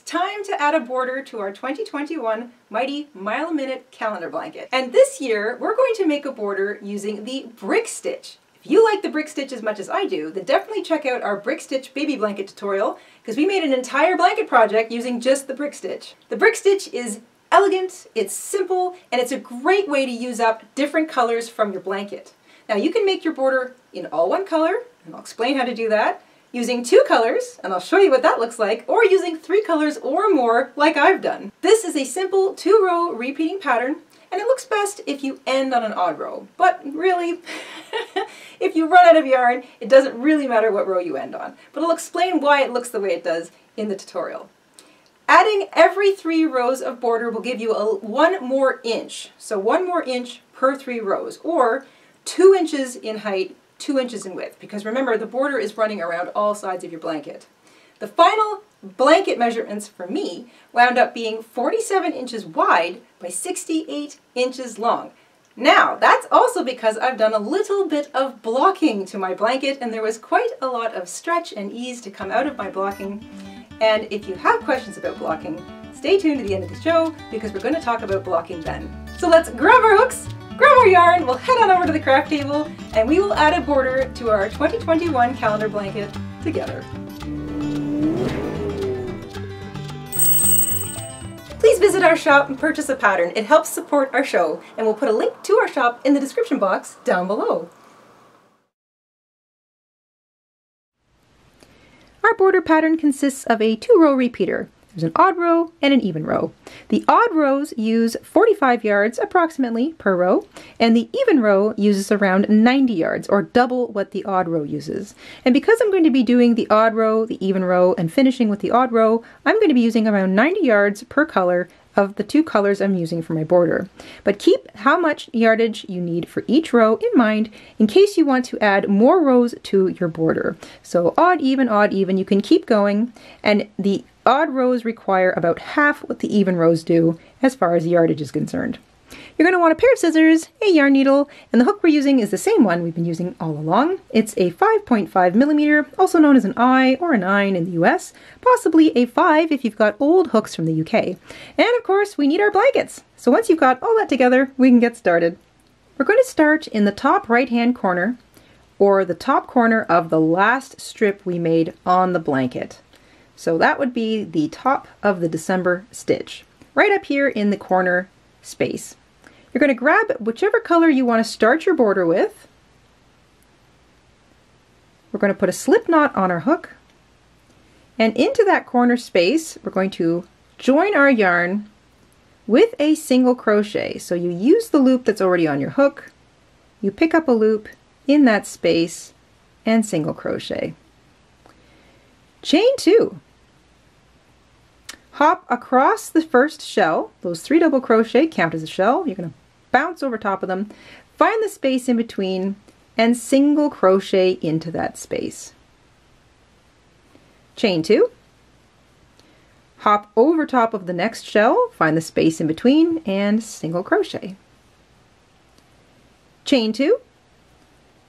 going to add a border to our 2021 Mighty Mile a Minute calendar blanket. And this year, we're going to make a border using the Brick Stitch. If you like the Brick Stitch as much as I do, then definitely check out our Brick Stitch baby blanket tutorial, because we made an entire blanket project using just the Brick Stitch. The Brick Stitch is elegant, it's simple, and it's a great way to use up different colors from your blanket. Now you can make your border in all one color, and I'll explain how to do that, using two colors, and I'll show you what that looks like, or using three colors or more like I've done. This is a simple two row repeating pattern, and it looks best if you end on an odd row. But really, if you run out of yarn, it doesn't really matter what row you end on. But I'll explain why it looks the way it does in the tutorial. Adding every three rows of border will give you a one more inch. So one more inch per three rows, or two inches in height two inches in width, because remember the border is running around all sides of your blanket. The final blanket measurements for me wound up being 47 inches wide by 68 inches long. Now, that's also because I've done a little bit of blocking to my blanket and there was quite a lot of stretch and ease to come out of my blocking. And if you have questions about blocking, stay tuned to the end of the show because we're going to talk about blocking then. So let's grab our hooks, grab our yarn, we'll head on over to the craft table, and we will add a border to our 2021 calendar blanket together. Please visit our shop and purchase a pattern. It helps support our show, and we'll put a link to our shop in the description box down below. Our border pattern consists of a two-row repeater. There's an odd row and an even row. The odd rows use 45 yards approximately per row, and the even row uses around 90 yards, or double what the odd row uses. And because I'm going to be doing the odd row, the even row, and finishing with the odd row, I'm going to be using around 90 yards per color of the two colors I'm using for my border. But keep how much yardage you need for each row in mind in case you want to add more rows to your border. So odd, even, odd, even, you can keep going and the odd rows require about half what the even rows do as far as yardage is concerned. You're going to want a pair of scissors, a yarn needle, and the hook we're using is the same one we've been using all along. It's a 5.5 millimeter, also known as an I or a 9 in the US, possibly a 5 if you've got old hooks from the UK. And of course, we need our blankets. So once you've got all that together, we can get started. We're going to start in the top right hand corner, or the top corner of the last strip we made on the blanket. So that would be the top of the December stitch, right up here in the corner space. You're going to grab whichever color you want to start your border with. We're going to put a slip knot on our hook. And into that corner space, we're going to join our yarn with a single crochet. So you use the loop that's already on your hook, you pick up a loop in that space, and single crochet. Chain two. Hop across the first shell. Those three double crochet count as a shell. You're going to bounce over top of them, find the space in between, and single crochet into that space. Chain two, hop over top of the next shell, find the space in between, and single crochet. Chain two.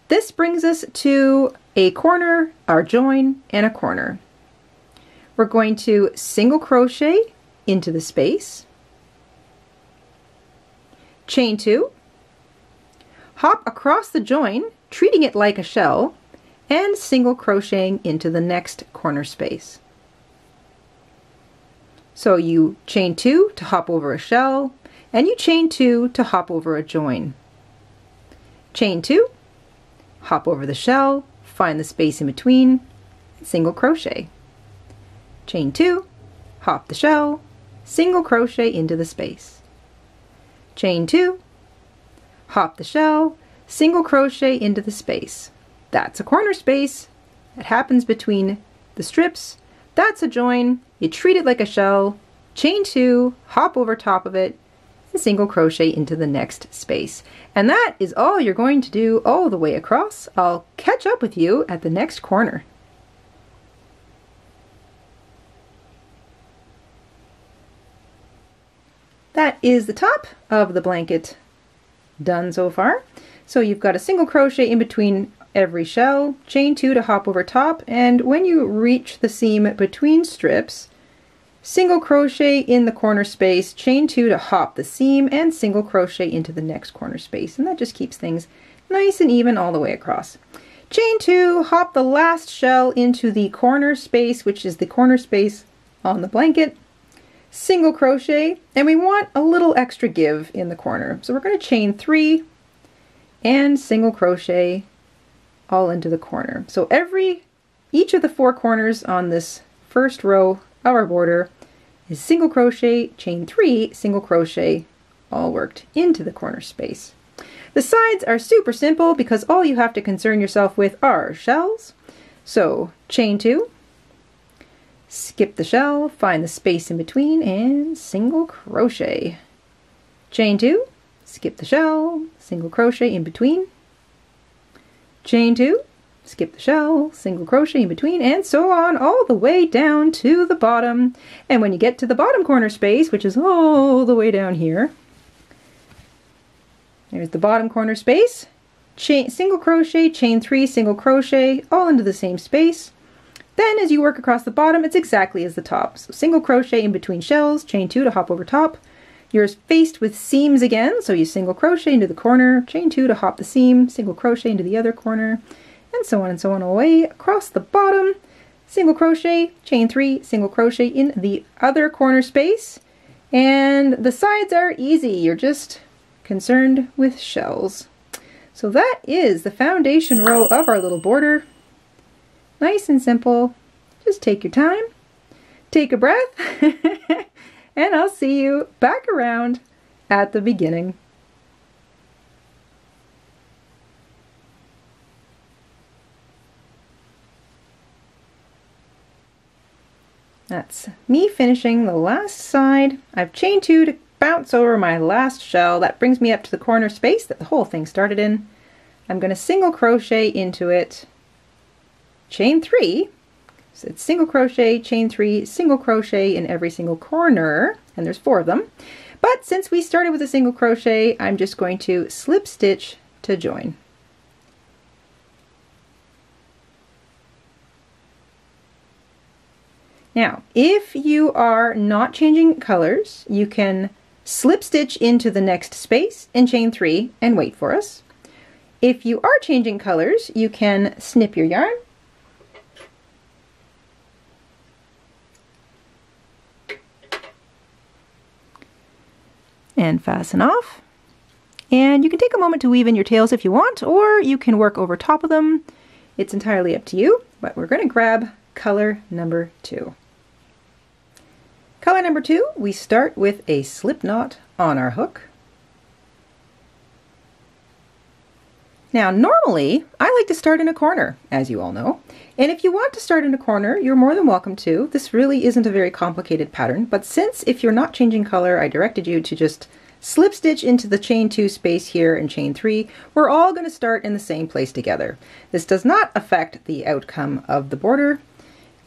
This brings us to a corner, our join, and a corner. We're going to single crochet into the space, chain two, hop across the join, treating it like a shell, and single crocheting into the next corner space. So you chain two to hop over a shell, and you chain two to hop over a join. Chain two, hop over the shell, find the space in between, single crochet. Chain two, hop the shell, single crochet into the space chain two, hop the shell, single crochet into the space. That's a corner space. It happens between the strips. That's a join. You treat it like a shell, chain two, hop over top of it, and single crochet into the next space. And that is all you're going to do all the way across. I'll catch up with you at the next corner. That is the top of the blanket done so far. So you've got a single crochet in between every shell, chain two to hop over top, and when you reach the seam between strips, single crochet in the corner space, chain two to hop the seam, and single crochet into the next corner space. And that just keeps things nice and even all the way across. Chain two, hop the last shell into the corner space, which is the corner space on the blanket, single crochet, and we want a little extra give in the corner. So we're going to chain three and single crochet all into the corner. So every, each of the four corners on this first row of our border is single crochet, chain three, single crochet, all worked into the corner space. The sides are super simple because all you have to concern yourself with are shells. So chain two, skip the shell, find the space in between, and single crochet. Chain two, skip the shell, single crochet in between, chain two, skip the shell, single crochet in between, and so on all the way down to the bottom. And when you get to the bottom corner space, which is all the way down here, there's the bottom corner space, chain, single crochet, chain three, single crochet, all into the same space. Then as you work across the bottom, it's exactly as the top. So single crochet in between shells, chain two to hop over top. You're faced with seams again, so you single crochet into the corner, chain two to hop the seam, single crochet into the other corner, and so on and so on away across the bottom. Single crochet, chain three, single crochet in the other corner space. And the sides are easy, you're just concerned with shells. So that is the foundation row of our little border. Nice and simple. Just take your time, take a breath, and I'll see you back around at the beginning. That's me finishing the last side. I've chained two to bounce over my last shell. That brings me up to the corner space that the whole thing started in. I'm going to single crochet into it, chain three, so it's single crochet, chain three, single crochet in every single corner, and there's four of them. But since we started with a single crochet, I'm just going to slip stitch to join. Now, if you are not changing colors, you can slip stitch into the next space and chain three and wait for us. If you are changing colors, you can snip your yarn and fasten off. And you can take a moment to weave in your tails if you want, or you can work over top of them. It's entirely up to you, but we're going to grab color number two. Color number two, we start with a slip knot on our hook. Now, normally, I like to start in a corner, as you all know. And if you want to start in a corner, you're more than welcome to. This really isn't a very complicated pattern, but since if you're not changing color, I directed you to just slip stitch into the chain two space here and chain three, we're all going to start in the same place together. This does not affect the outcome of the border,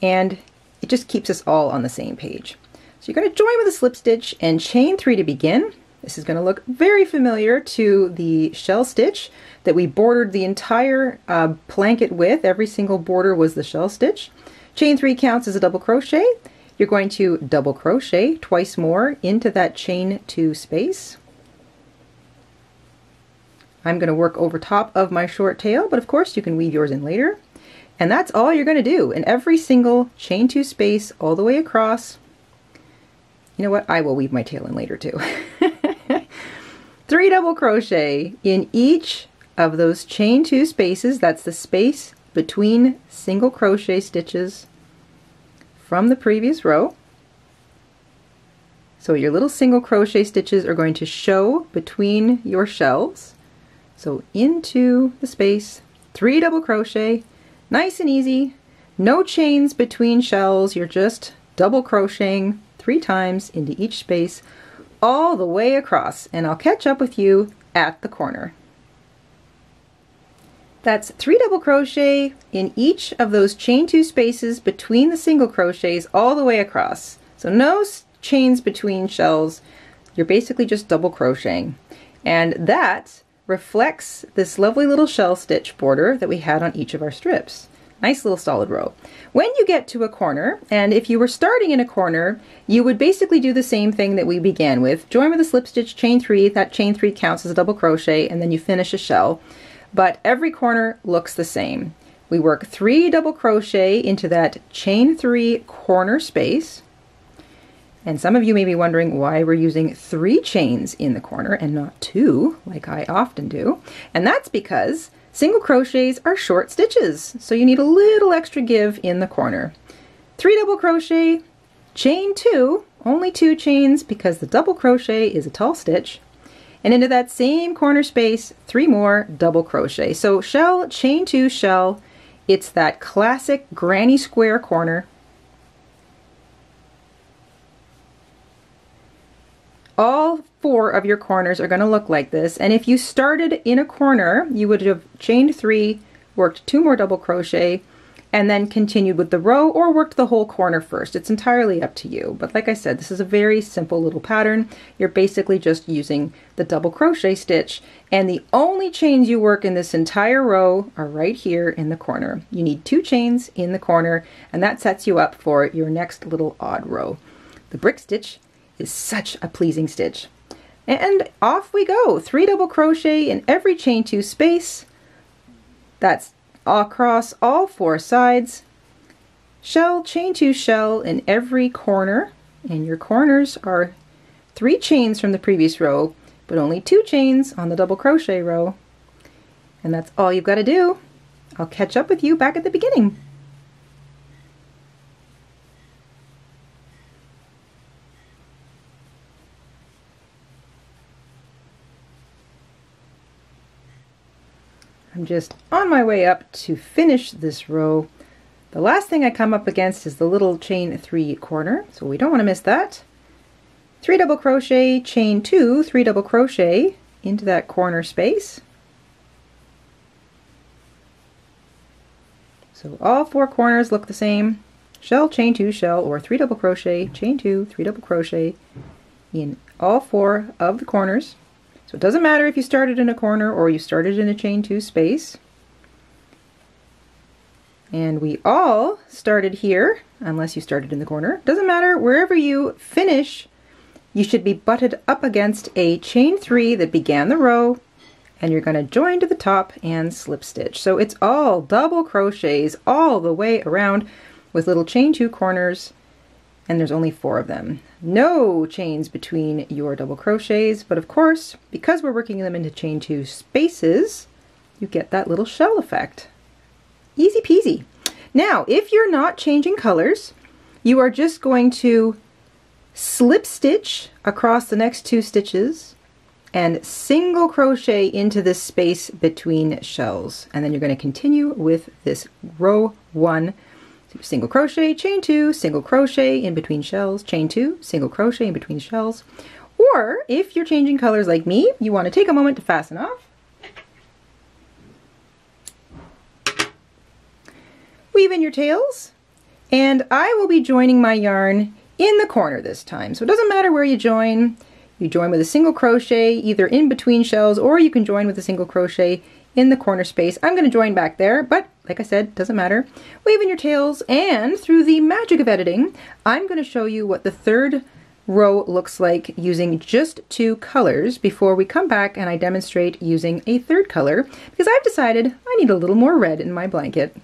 and it just keeps us all on the same page. So you're going to join with a slip stitch and chain three to begin. This is going to look very familiar to the shell stitch that we bordered the entire uh, blanket with. Every single border was the shell stitch. Chain three counts as a double crochet. You're going to double crochet twice more into that chain two space. I'm going to work over top of my short tail, but of course you can weave yours in later. And that's all you're going to do in every single chain two space all the way across. You know what? I will weave my tail in later too. Three double crochet in each of those chain two spaces, that's the space between single crochet stitches from the previous row. So your little single crochet stitches are going to show between your shells. So into the space, three double crochet, nice and easy, no chains between shells, you're just double crocheting three times into each space all the way across and I'll catch up with you at the corner. That's three double crochet in each of those chain two spaces between the single crochets all the way across. So no chains between shells, you're basically just double crocheting. And that reflects this lovely little shell stitch border that we had on each of our strips. Nice little solid row. When you get to a corner, and if you were starting in a corner, you would basically do the same thing that we began with. Join with a slip stitch, chain three, that chain three counts as a double crochet, and then you finish a shell. But every corner looks the same. We work three double crochet into that chain three corner space. And some of you may be wondering why we're using three chains in the corner and not two, like I often do. And that's because Single crochets are short stitches, so you need a little extra give in the corner. Three double crochet, chain two, only two chains because the double crochet is a tall stitch, and into that same corner space, three more double crochet. So shell, chain two, shell, it's that classic granny square corner. All four of your corners are going to look like this. And if you started in a corner, you would have chained three, worked two more double crochet, and then continued with the row or worked the whole corner first. It's entirely up to you. But like I said, this is a very simple little pattern. You're basically just using the double crochet stitch and the only chains you work in this entire row are right here in the corner. You need two chains in the corner and that sets you up for your next little odd row. The brick stitch is such a pleasing stitch. And off we go. Three double crochet in every chain two space. That's across all four sides. Shell, chain two shell in every corner. And your corners are three chains from the previous row, but only two chains on the double crochet row. And that's all you've got to do. I'll catch up with you back at the beginning. I'm just on my way up to finish this row. The last thing I come up against is the little chain three corner, so we don't want to miss that. Three double crochet, chain two, three double crochet into that corner space. So all four corners look the same. Shell, chain two, shell, or three double crochet, chain two, three double crochet in all four of the corners. So it doesn't matter if you started in a corner or you started in a chain two space. And we all started here, unless you started in the corner. Doesn't matter, wherever you finish, you should be butted up against a chain three that began the row, and you're gonna join to the top and slip stitch. So it's all double crochets all the way around with little chain two corners and there's only four of them. No chains between your double crochets, but of course, because we're working them into chain two spaces, you get that little shell effect. Easy peasy. Now, if you're not changing colors, you are just going to slip stitch across the next two stitches and single crochet into this space between shells. And then you're going to continue with this row one single crochet, chain two, single crochet in between shells, chain two, single crochet in between shells. Or if you're changing colors like me, you want to take a moment to fasten off. Weave in your tails, and I will be joining my yarn in the corner this time. So it doesn't matter where you join, you join with a single crochet either in between shells or you can join with a single crochet in the corner space. I'm going to join back there, but like I said, doesn't matter. Weave in your tails, and through the magic of editing, I'm going to show you what the third row looks like using just two colors before we come back and I demonstrate using a third color because I've decided I need a little more red in my blanket.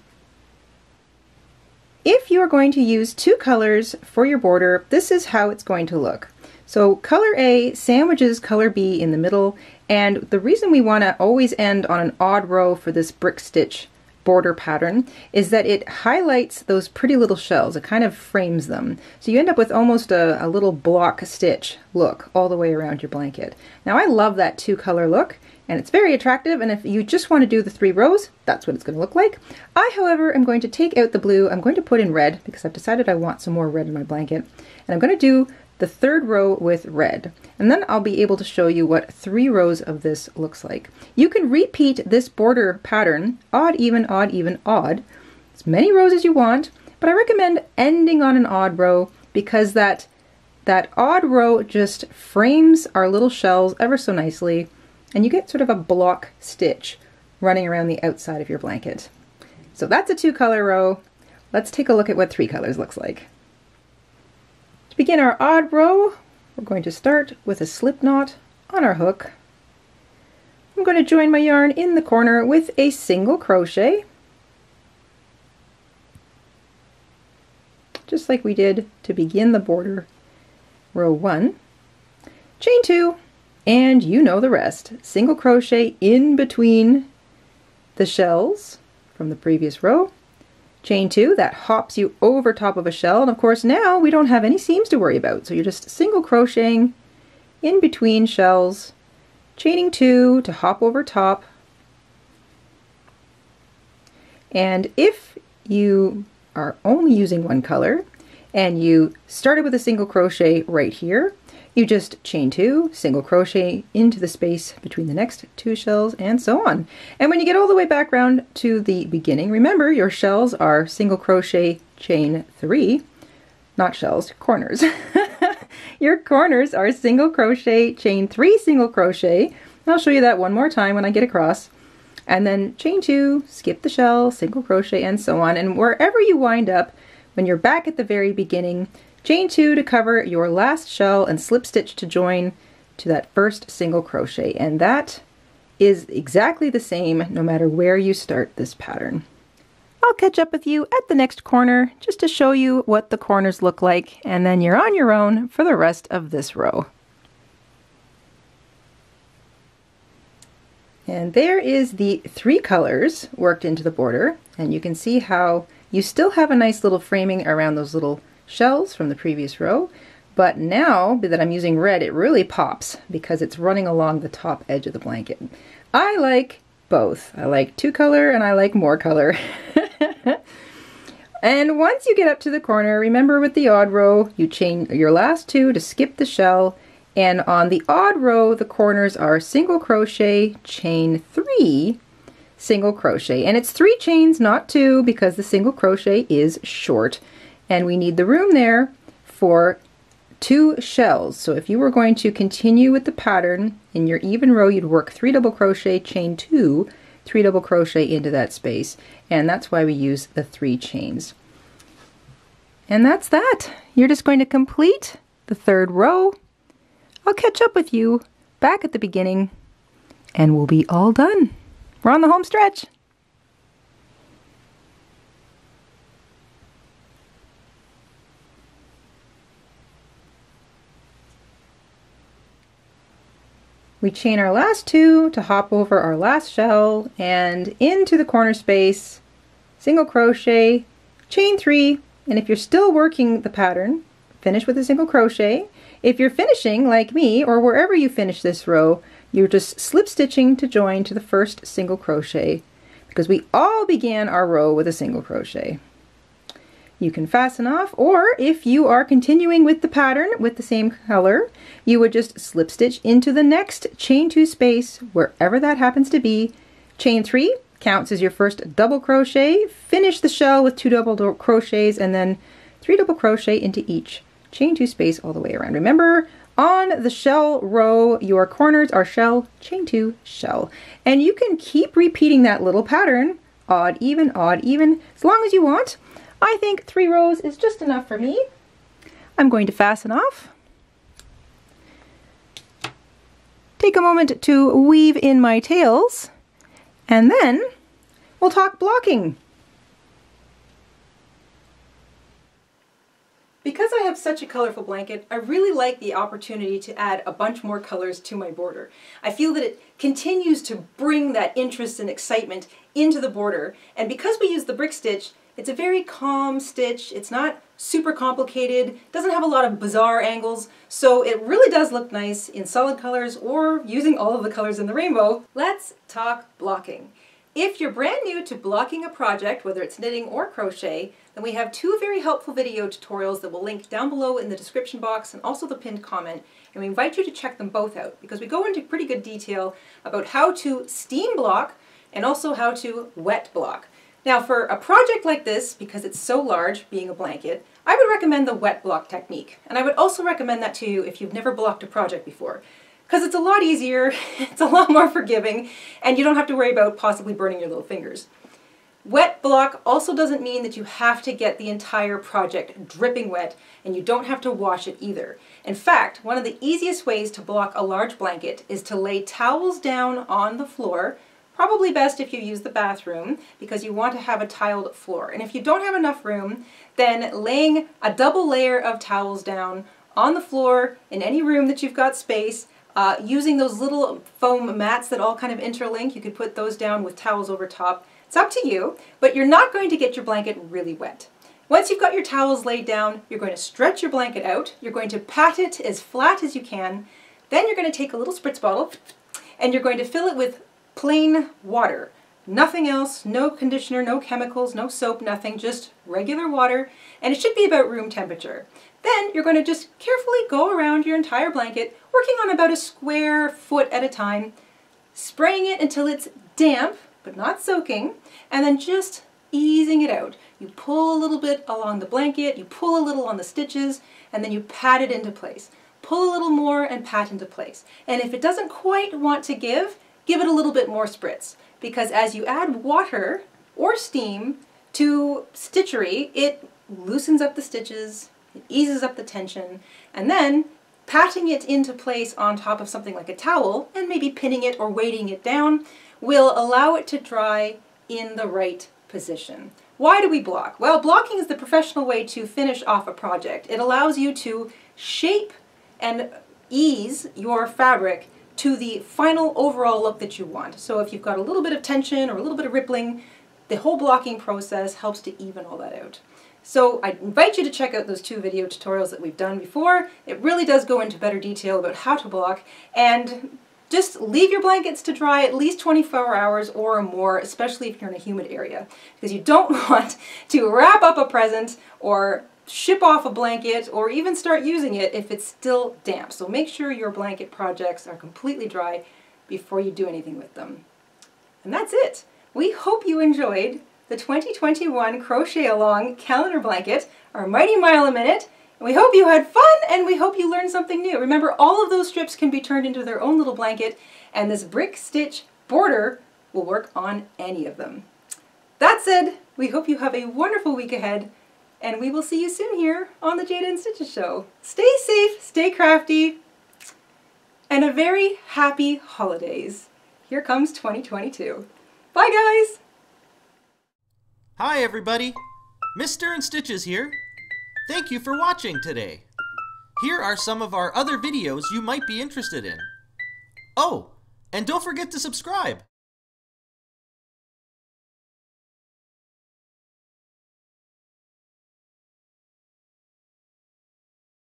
If you're going to use two colors for your border, this is how it's going to look. So color A sandwiches color B in the middle and the reason we want to always end on an odd row for this brick stitch border pattern is that it highlights those pretty little shells. It kind of frames them. So you end up with almost a, a, little block stitch look all the way around your blanket. Now I love that two color look and it's very attractive and if you just want to do the three rows that's what it's going to look like. I however am going to take out the blue. I'm going to put in red because I've decided I want some more red in my blanket and I'm going to do the third row with red. And then I'll be able to show you what three rows of this looks like. You can repeat this border pattern, odd, even, odd, even, odd, as many rows as you want, but I recommend ending on an odd row because that, that odd row just frames our little shells ever so nicely and you get sort of a block stitch running around the outside of your blanket. So that's a two color row. Let's take a look at what three colors looks like. To begin our odd row, we're going to start with a slip knot on our hook. I'm going to join my yarn in the corner with a single crochet, just like we did to begin the border row one, chain two, and you know the rest. Single crochet in between the shells from the previous row, chain two, that hops you over top of a shell, and of course now we don't have any seams to worry about, so you're just single crocheting in between shells, chaining two to hop over top, and if you are only using one color, and you started with a single crochet right here, you just chain two, single crochet into the space between the next two shells, and so on. And when you get all the way back around to the beginning, remember your shells are single crochet, chain three, not shells, corners. your corners are single crochet, chain three, single crochet. I'll show you that one more time when I get across. And then chain two, skip the shell, single crochet, and so on. And wherever you wind up, when you're back at the very beginning, chain two to cover your last shell and slip stitch to join to that first single crochet. And that is exactly the same no matter where you start this pattern. I'll catch up with you at the next corner just to show you what the corners look like and then you're on your own for the rest of this row. And there is the three colors worked into the border and you can see how you still have a nice little framing around those little shells from the previous row, but now that I'm using red, it really pops because it's running along the top edge of the blanket. I like both. I like two color and I like more color. and once you get up to the corner, remember with the odd row, you chain your last two to skip the shell and on the odd row, the corners are single crochet, chain three, single crochet. And it's three chains, not two, because the single crochet is short. And we need the room there for two shells. So if you were going to continue with the pattern in your even row, you'd work three double crochet, chain two, three double crochet into that space. And that's why we use the three chains. And that's that. You're just going to complete the third row. I'll catch up with you back at the beginning and we'll be all done. We're on the home stretch. We chain our last two to hop over our last shell and into the corner space, single crochet, chain three, and if you're still working the pattern, finish with a single crochet. If you're finishing like me or wherever you finish this row, you're just slip stitching to join to the first single crochet because we all began our row with a single crochet. You can fasten off or if you are continuing with the pattern with the same color, you would just slip stitch into the next chain two space wherever that happens to be. Chain three counts as your first double crochet, finish the shell with two double crochets and then three double crochet into each chain two space all the way around. Remember on the shell row, your corners are shell, chain two, shell. And you can keep repeating that little pattern, odd, even, odd, even, as long as you want. I think three rows is just enough for me. I'm going to fasten off. Take a moment to weave in my tails, and then we'll talk blocking. Because I have such a colorful blanket, I really like the opportunity to add a bunch more colors to my border. I feel that it continues to bring that interest and excitement into the border, and because we use the brick stitch, it's a very calm stitch, it's not super complicated, doesn't have a lot of bizarre angles, so it really does look nice in solid colors or using all of the colors in the rainbow. Let's talk blocking. If you're brand new to blocking a project, whether it's knitting or crochet, then we have two very helpful video tutorials that we'll link down below in the description box and also the pinned comment, and we invite you to check them both out because we go into pretty good detail about how to steam block and also how to wet block. Now for a project like this, because it's so large, being a blanket, I would recommend the wet block technique. And I would also recommend that to you if you've never blocked a project before because it's a lot easier, it's a lot more forgiving, and you don't have to worry about possibly burning your little fingers. Wet block also doesn't mean that you have to get the entire project dripping wet and you don't have to wash it either. In fact, one of the easiest ways to block a large blanket is to lay towels down on the floor, probably best if you use the bathroom because you want to have a tiled floor. And if you don't have enough room, then laying a double layer of towels down on the floor in any room that you've got space uh, using those little foam mats that all kind of interlink, you could put those down with towels over top. It's up to you, but you're not going to get your blanket really wet. Once you've got your towels laid down, you're going to stretch your blanket out, you're going to pat it as flat as you can, then you're going to take a little spritz bottle and you're going to fill it with plain water. Nothing else, no conditioner, no chemicals, no soap, nothing, just regular water, and it should be about room temperature. Then you're going to just carefully go around your entire blanket, working on about a square foot at a time, spraying it until it's damp, but not soaking, and then just easing it out. You pull a little bit along the blanket, you pull a little on the stitches, and then you pat it into place. Pull a little more and pat into place. And if it doesn't quite want to give, give it a little bit more spritz. Because as you add water or steam to stitchery, it loosens up the stitches, it eases up the tension, and then patting it into place on top of something like a towel and maybe pinning it or weighting it down will allow it to dry in the right position. Why do we block? Well, blocking is the professional way to finish off a project. It allows you to shape and ease your fabric to the final overall look that you want. So if you've got a little bit of tension or a little bit of rippling, the whole blocking process helps to even all that out. So I invite you to check out those two video tutorials that we've done before. It really does go into better detail about how to block and just leave your blankets to dry at least 24 hours or more, especially if you're in a humid area, because you don't want to wrap up a present or ship off a blanket or even start using it if it's still damp. So make sure your blanket projects are completely dry before you do anything with them. And that's it. We hope you enjoyed the 2021 Crochet Along calendar blanket, our Mighty Mile a Minute. And we hope you had fun and we hope you learned something new. Remember, all of those strips can be turned into their own little blanket and this brick stitch border will work on any of them. That said, we hope you have a wonderful week ahead and we will see you soon here on the Jayda InStitches show. Stay safe, stay crafty, and a very happy holidays. Here comes 2022. Bye guys! Hi everybody! Mr. InStitches here. Thank you for watching today. Here are some of our other videos you might be interested in. Oh, and don't forget to subscribe.